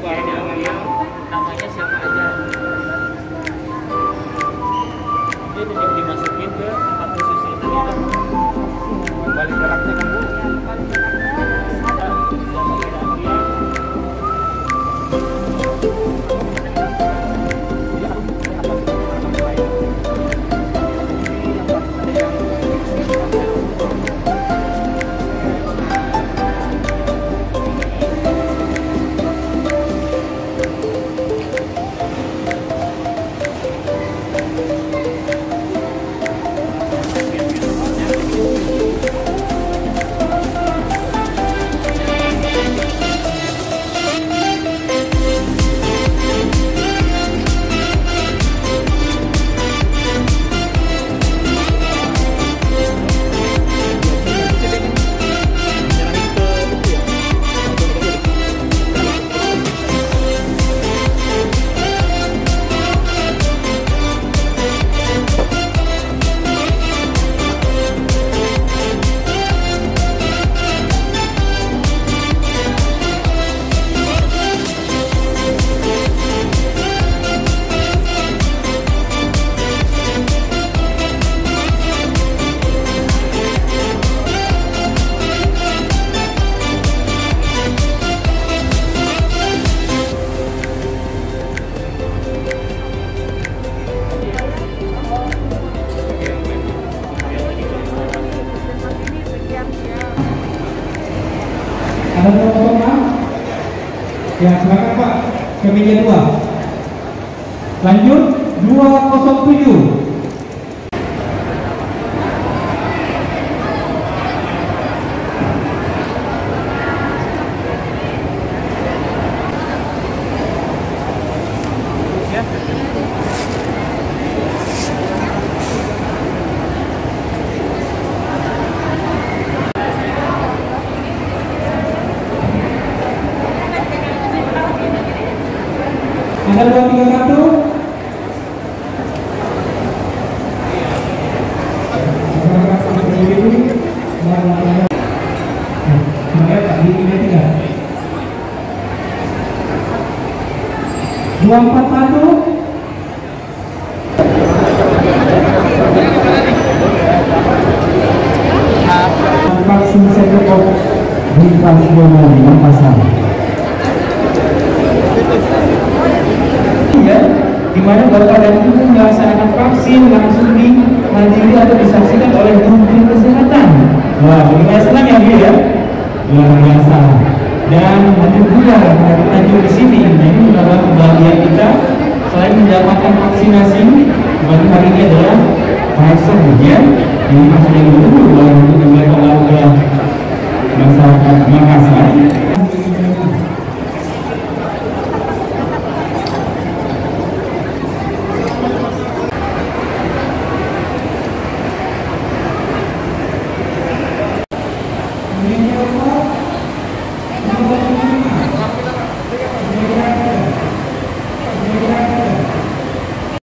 barang yang namanya siapa aja? Di- dimasukin ke Ada telepon Pak? Ya, silakan Pak. Ke meja 2. Lanjut 207. Ada 231. Silakan sama berdiri. Sebenarnya Pak di meja 3. 241 vaksin setokop di Pasbono di Pasar. Di mana bapak dan ibu melaksanakan vaksin langsung dihadiri atau disaksikan oleh menteri kesehatan. Wah, bagaimana senang ya ya? Luar biasa. Dan hadir hadir hadir di sini. Nah, ini adalah kebahagiaan kita selain mendapatkan vaksinasi bagi hari ini adalah Pfizer ya. Masih